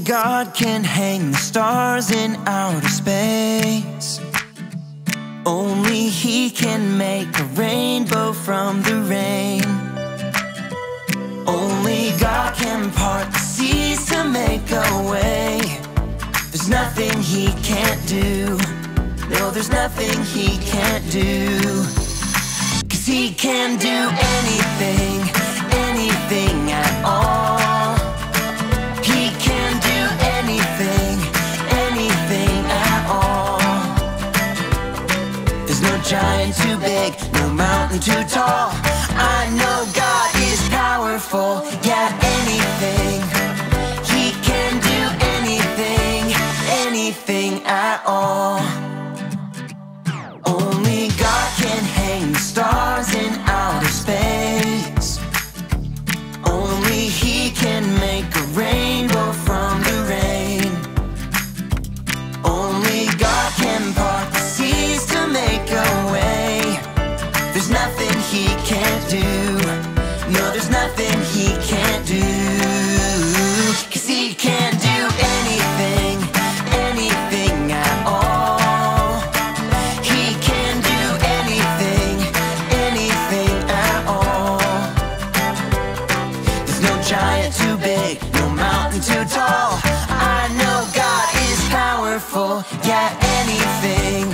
God can hang the stars in outer space. Only He can make a rainbow from the rain. Only God can part the seas to make a way. There's nothing He can't do. No, there's nothing He can't do. Cause He can do anything, mountain too tall. I know God is powerful, too tall. I know God is powerful, yeah, anything.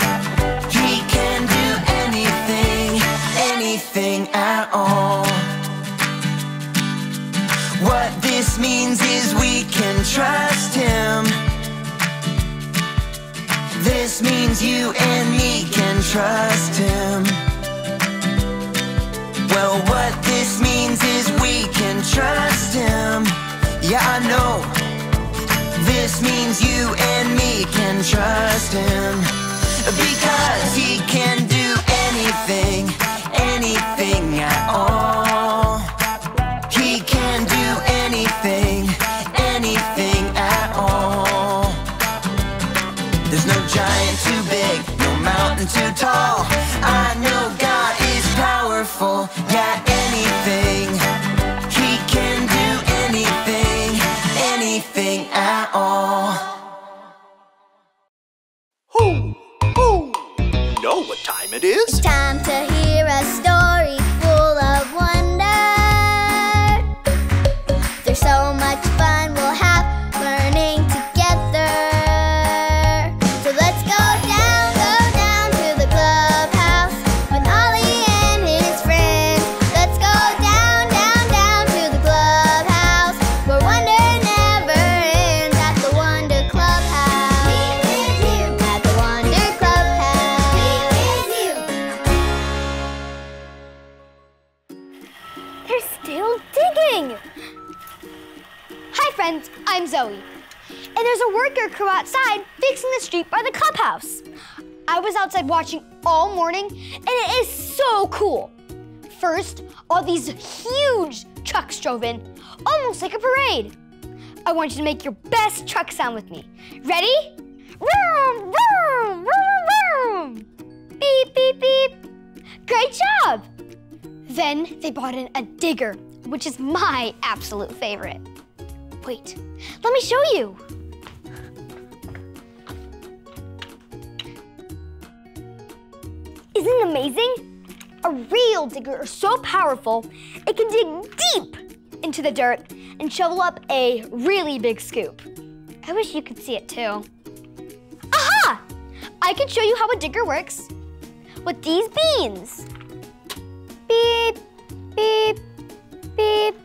He can do anything, anything at all. What this means is we can trust Him. This means you and me can trust Him. Well, what this means is we can trust him. Yeah, I know. This means you and me can trust him. Because he can do anything, anything at all. He can do anything, anything at all. There's no giant too big, no mountain too tall. I know God is powerful, outside fixing the street by the clubhouse. I was outside watching all morning, and it is so cool. First, all these huge trucks drove in, almost like a parade. I want you to make your best truck sound with me. Ready? Vroom, vroom, vroom, vroom. Beep, beep, beep. Great job! Then they brought in a digger, which is my absolute favorite. Wait, let me show you. Isn't it amazing? A real digger is so powerful, it can dig deep into the dirt and shovel up a really big scoop. I wish you could see it too. Aha! I can show you how a digger works with these beans. Beep, beep, beep.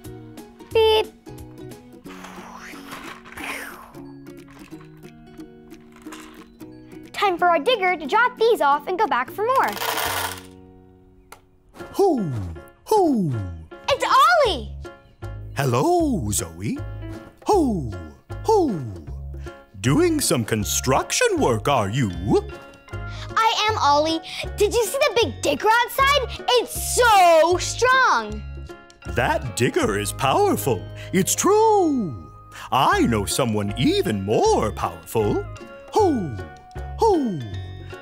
Time for our digger to drop these off and go back for more. Who? Who? It's Ollie! Hello, Zoe. Who? Who? Doing some construction work, are you? I am Ollie. Did you see the big digger outside? It's so strong. That digger is powerful. It's true. I know someone even more powerful. Who?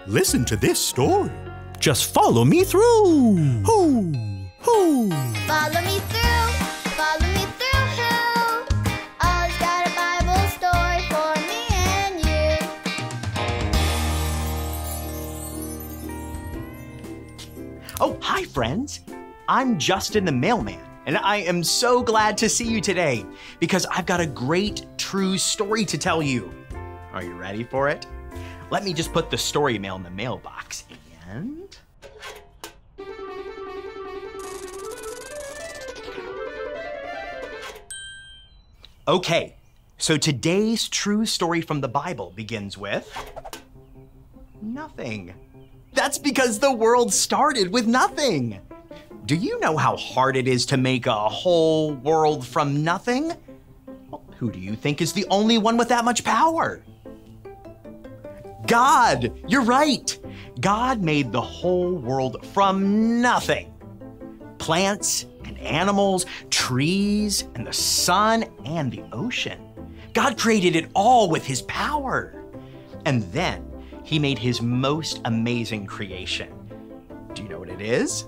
Listen to this story. Just follow me through. Hoo! Hoo! Follow me through. Follow me through. Hoo! Ollie's got a Bible story for me and you. Oh, hi, friends. I'm Justin the mailman, and I am so glad to see you today because I've got a great true story to tell you. Are you ready for it? Let me just put the story mail in the mailbox and. Okay, so today's true story from the Bible begins with nothing. That's because the world started with nothing. Do you know how hard it is to make a whole world from nothing? Well, who do you think is the only one with that much power? God! You're right! God made the whole world from nothing. Plants and animals, trees and the sun and the ocean. God created it all with his power. And then he made his most amazing creation. Do you know what it is?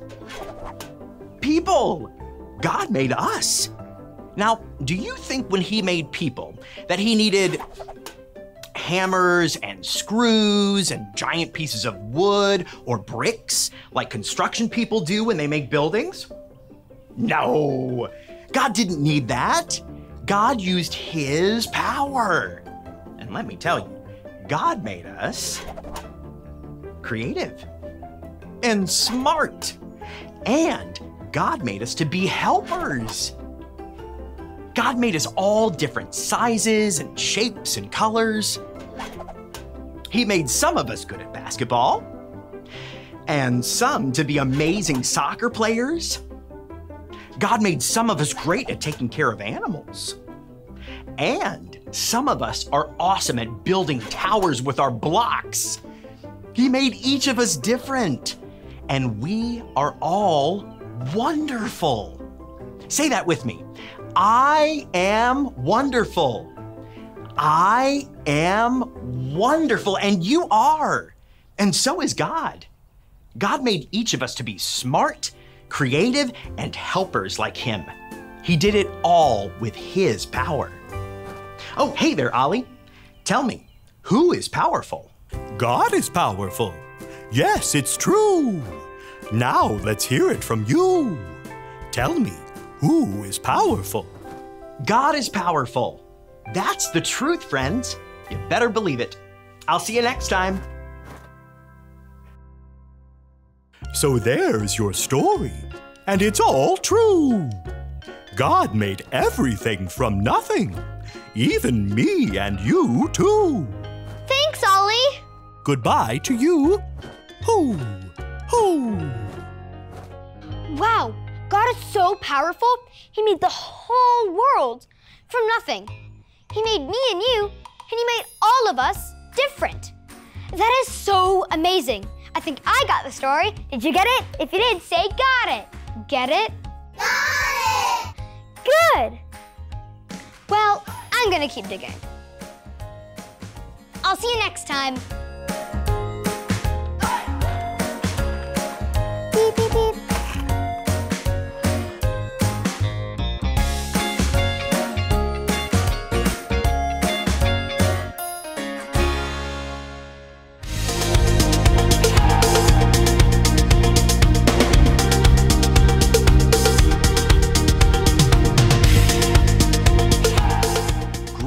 People! God made us. Now, do you think when he made people that he needed hammers and screws and giant pieces of wood or bricks like construction people do when they make buildings? No, God didn't need that. God used his power. And let me tell you, God made us creative and smart. And God made us to be helpers. God made us all different sizes and shapes and colors. He made some of us good at basketball, and some to be amazing soccer players. God made some of us great at taking care of animals. And some of us are awesome at building towers with our blocks. He made each of us different, and we are all wonderful. Say that with me. I am wonderful. I am wonderful, and you are. And so is God. God made each of us to be smart, creative, and helpers like Him. He did it all with His power. Oh, hey there, Ollie. Tell me, who is powerful? God is powerful. Yes, it's true. Now let's hear it from you. Tell me, who is powerful? God is powerful. That's the truth, friends. You better believe it. I'll see you next time. So there's your story. And it's all true. God made everything from nothing. Even me and you, too. Thanks, Ollie. Goodbye to you. Hoo, hoo. Wow, God is so powerful. He made the whole world from nothing. He made me and you, and He made all of us different. That is so amazing. I think I got the story. Did you get it? If you did, say got it. Get it? Got it! Good. Well, I'm gonna keep digging. I'll see you next time. Beep, beep, beep.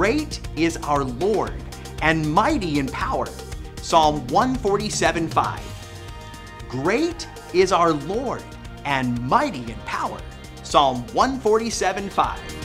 Great is our Lord and mighty in power. Psalm 147 5. Great is our Lord and mighty in power. Psalm 147 5.